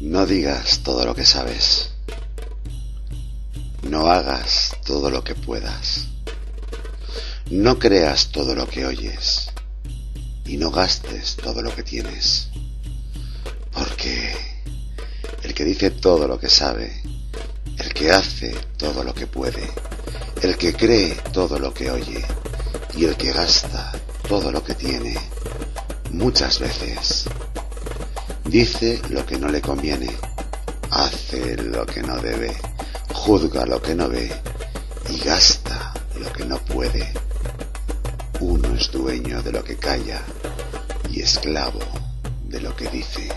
No digas todo lo que sabes. No hagas todo lo que puedas. No creas todo lo que oyes. Y no gastes todo lo que tienes. Porque el que dice todo lo que sabe, el que hace todo lo que puede, el que cree todo lo que oye y el que gasta todo lo que tiene, muchas veces Dice lo que no le conviene, hace lo que no debe, juzga lo que no ve y gasta lo que no puede. Uno es dueño de lo que calla y esclavo de lo que dice.